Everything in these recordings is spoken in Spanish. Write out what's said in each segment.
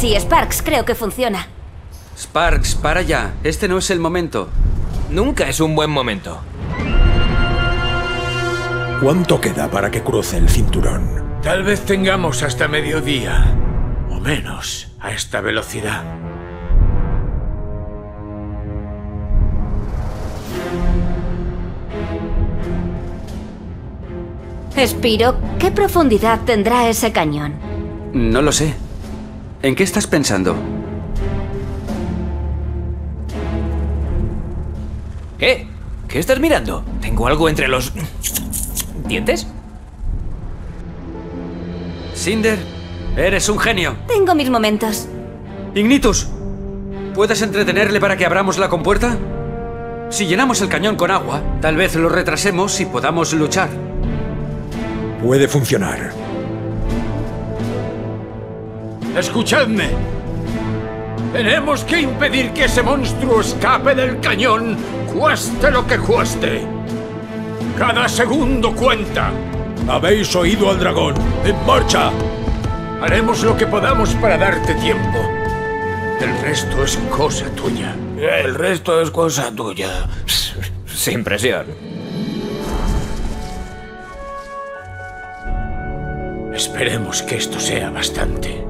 Así, Sparks. Creo que funciona. Sparks, para ya. Este no es el momento. Nunca es un buen momento. ¿Cuánto queda para que cruce el cinturón? Tal vez tengamos hasta mediodía. O menos a esta velocidad. Espiro, ¿qué profundidad tendrá ese cañón? No lo sé. ¿En qué estás pensando? ¿Qué? ¿Qué estás mirando? ¿Tengo algo entre los... dientes? Cinder, eres un genio. Tengo mis momentos. Ignitus, ¿puedes entretenerle para que abramos la compuerta? Si llenamos el cañón con agua, tal vez lo retrasemos y podamos luchar. Puede funcionar. Escuchadme. Tenemos que impedir que ese monstruo escape del cañón, cueste lo que cueste. Cada segundo cuenta. ¿Habéis oído al dragón? ¡En marcha! Haremos lo que podamos para darte tiempo. El resto es cosa tuya. El resto es cosa tuya. Sin presión. Esperemos que esto sea bastante.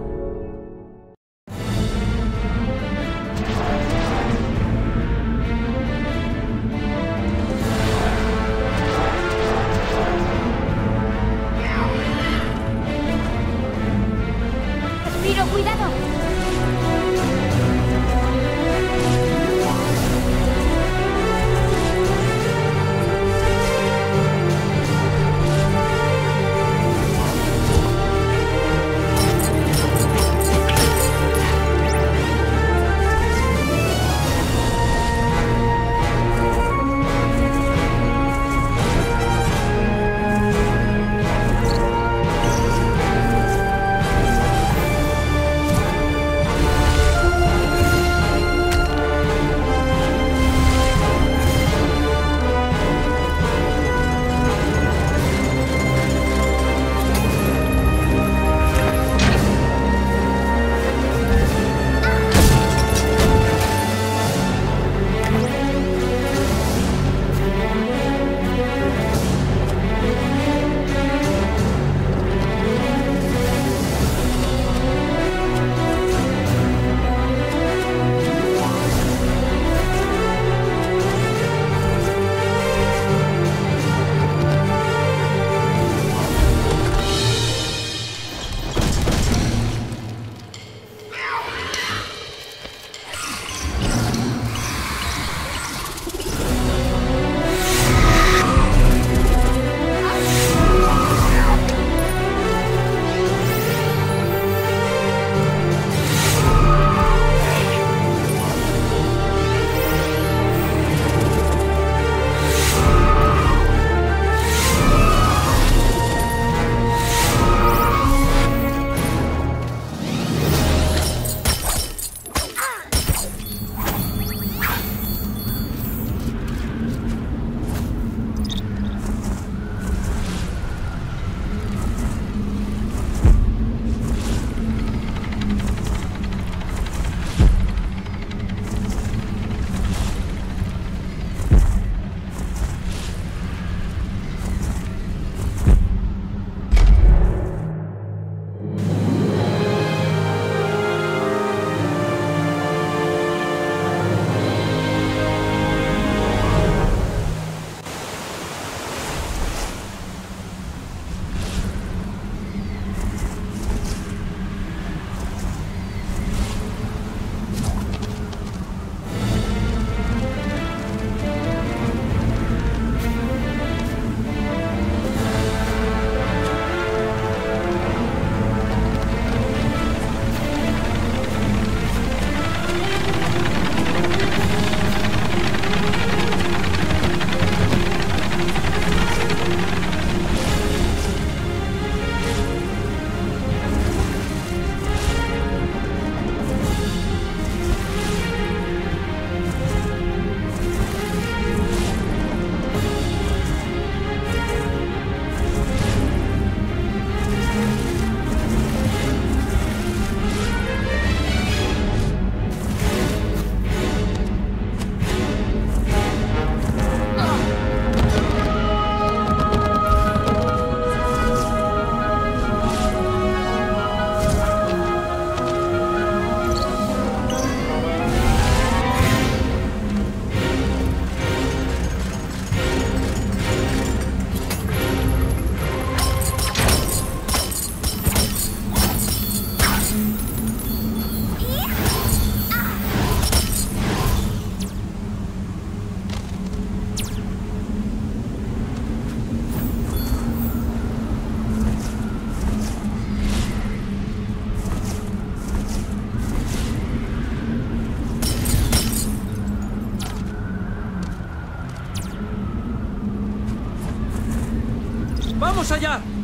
¡Vamos allá!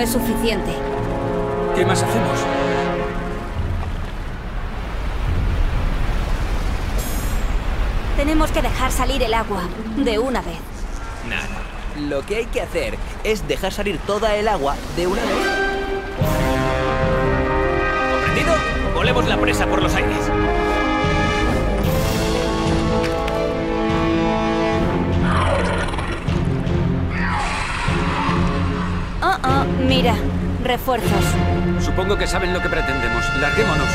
Es suficiente. ¿Qué más hacemos? Tenemos que dejar salir el agua de una vez. Nada. Lo que hay que hacer es dejar salir toda el agua de una vez. ¿Comprendido? Volemos la presa por los aires. Supongo que saben lo que pretendemos. Larguémonos.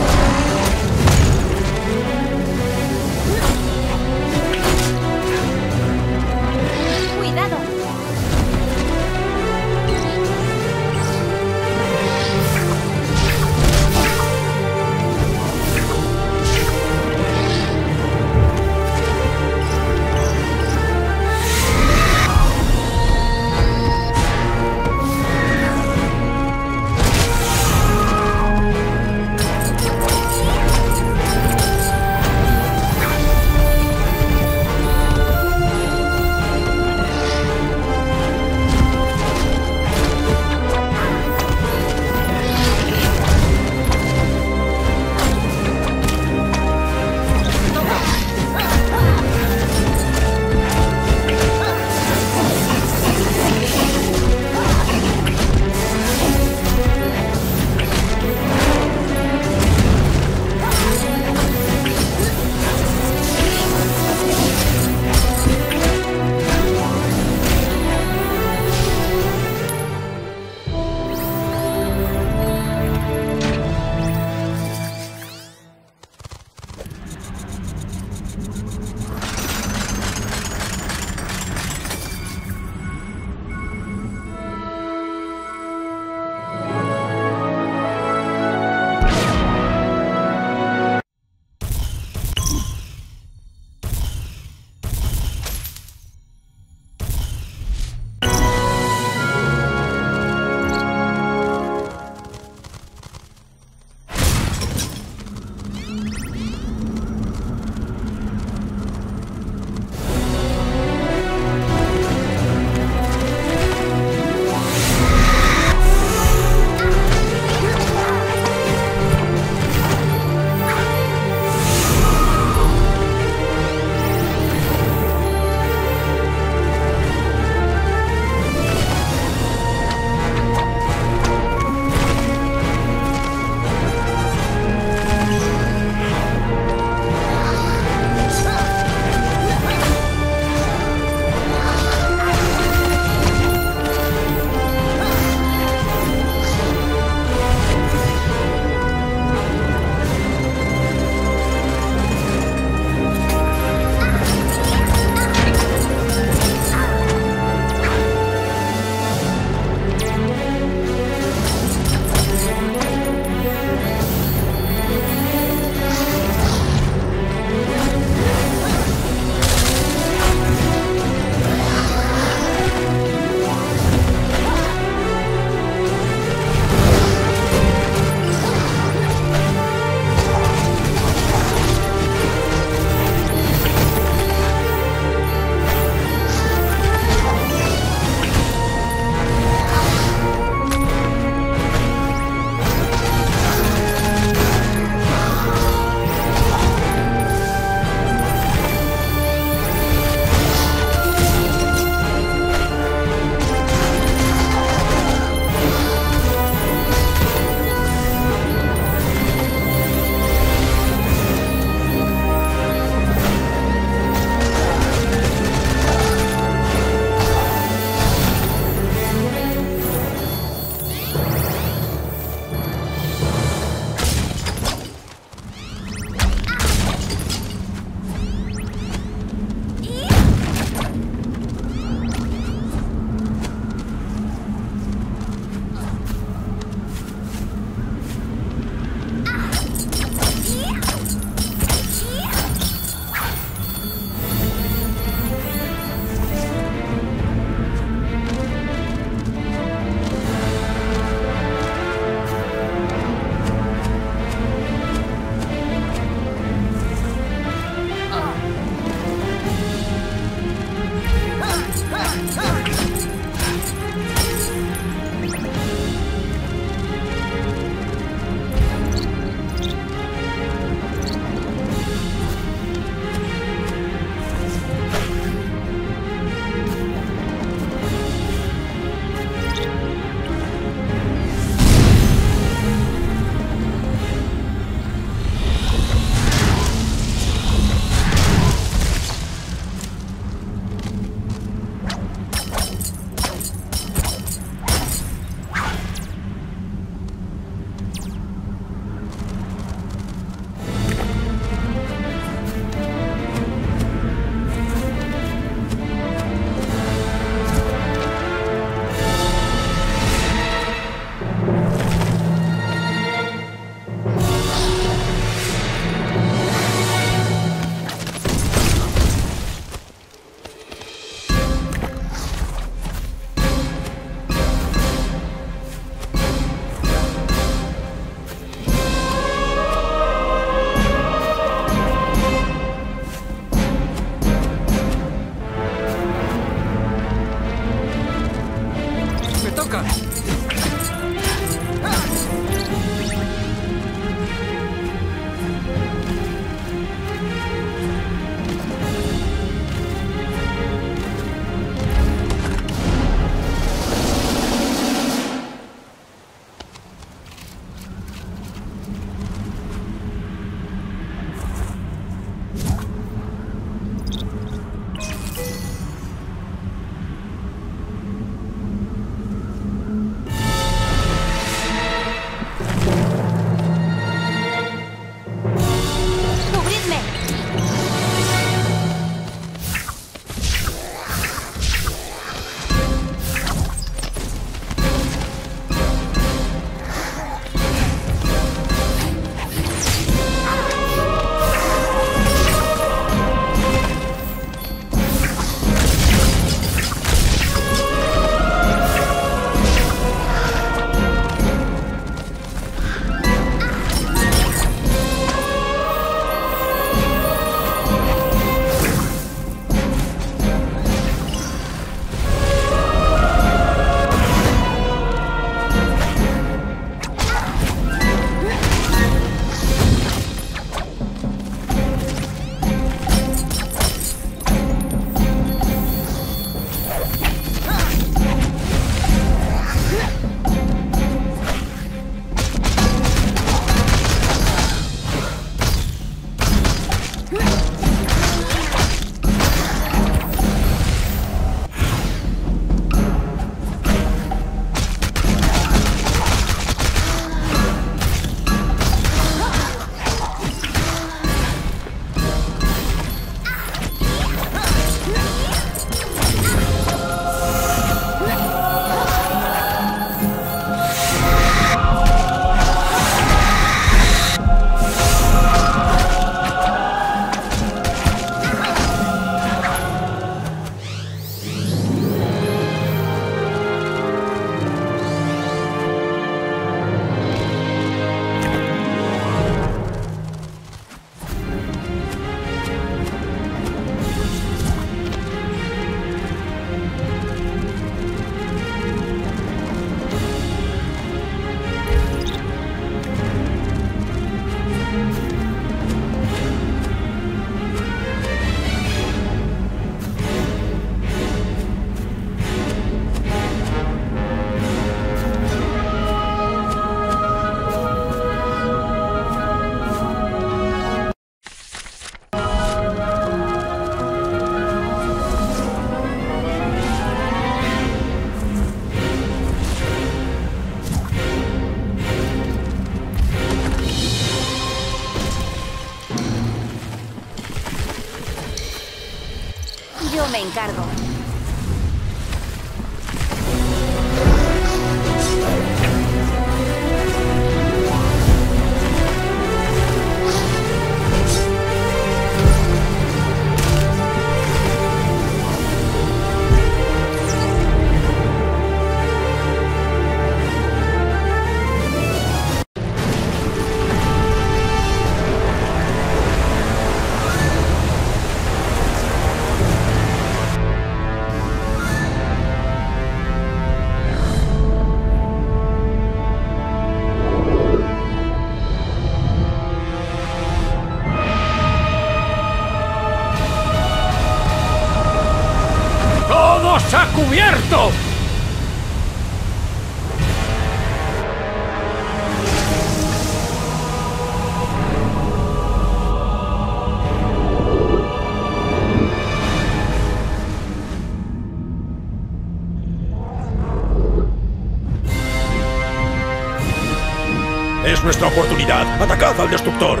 Es nuestra oportunidad. ¡Atacad al destructor!